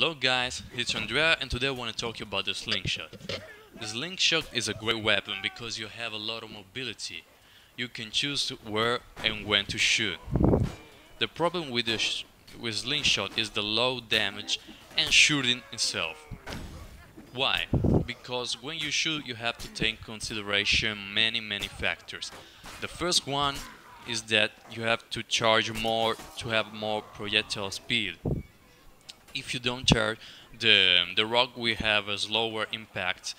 Hello guys, it's Andrea and today I want to talk about the slingshot. The slingshot is a great weapon because you have a lot of mobility. You can choose where and when to shoot. The problem with the with slingshot is the low damage and shooting itself. Why? Because when you shoot you have to take consideration many many factors. The first one is that you have to charge more to have more projectile speed if you don't charge the the rock will have a slower impact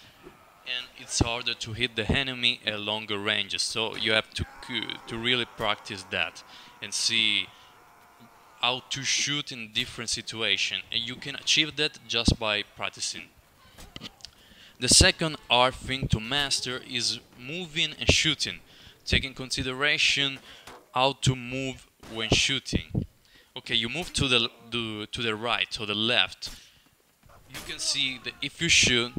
and it's harder to hit the enemy at longer ranges. So you have to to really practice that and see how to shoot in different situations and you can achieve that just by practicing. The second hard thing to master is moving and shooting. Taking consideration how to move when shooting okay you move to the, the to the right or the left. You can see that if you shoot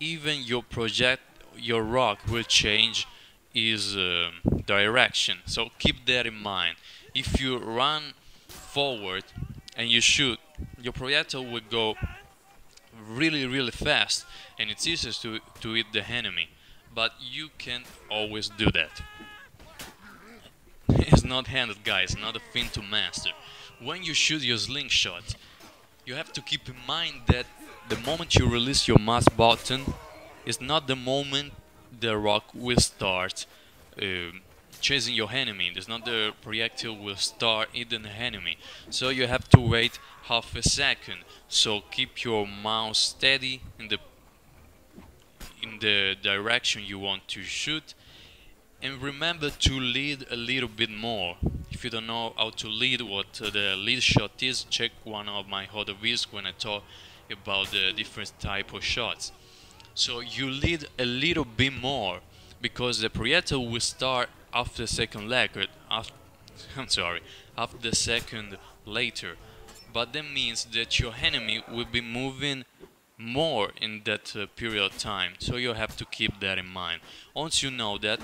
even your project your rock will change its uh, direction. So keep that in mind. If you run forward and you shoot your projectile will go really really fast and it's easier to, to hit the enemy. But you can't always do that not handed guys, not a thing to master. When you shoot your slingshot, you have to keep in mind that the moment you release your mouse button is not the moment the rock will start uh, chasing your enemy. It's not the projectile will start hitting the enemy. So you have to wait half a second. So keep your mouse steady in the in the direction you want to shoot and remember to lead a little bit more. If you don't know how to lead, what uh, the lead shot is, check one of my other videos when I talk about the different type of shots. So you lead a little bit more because the Prieto will start after the second later. After, I'm sorry, after the second later. But that means that your enemy will be moving more in that uh, period of time. So you have to keep that in mind. Once you know that,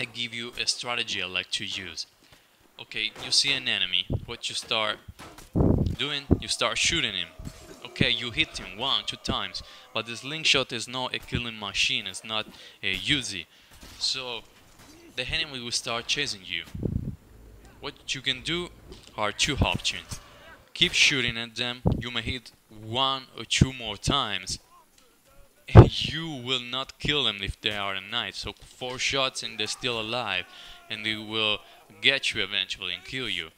I give you a strategy I like to use. Okay, you see an enemy, what you start doing? You start shooting him. Okay, you hit him one, two times, but the slingshot is not a killing machine, it's not a Uzi. So, the enemy will start chasing you. What you can do are two options. Keep shooting at them, you may hit one or two more times, you will not kill them if they are a knight. So four shots and they're still alive, and they will get you eventually and kill you.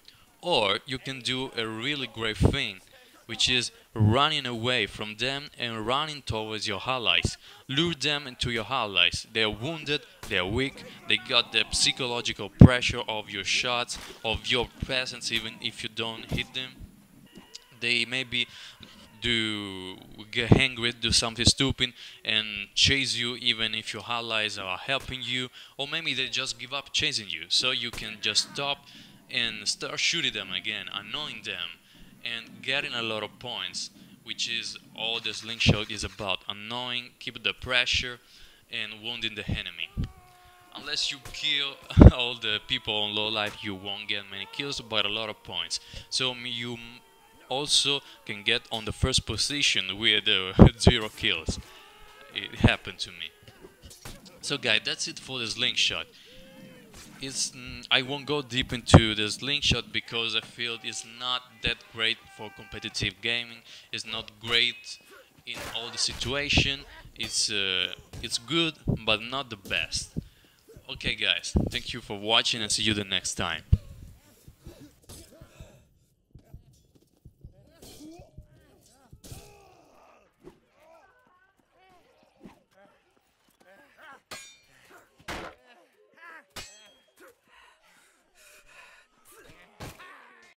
Or you can do a really great thing, which is running away from them and running towards your allies. Lure them into your allies. They're wounded, they're weak, they got the psychological pressure of your shots, of your presence even if you don't hit them. They may be do get angry, do something stupid, and chase you even if your allies are helping you, or maybe they just give up chasing you. So you can just stop and start shooting them again, annoying them, and getting a lot of points, which is all the slingshot is about: annoying, keep the pressure, and wounding the enemy. Unless you kill all the people on low life, you won't get many kills, but a lot of points. So you also can get on the first position with uh, zero kills. It happened to me. So guys, that's it for the slingshot. It's, mm, I won't go deep into the slingshot because I feel it's not that great for competitive gaming. It's not great in all the situation. It's uh, it's good, but not the best. Okay guys, thank you for watching and see you the next time.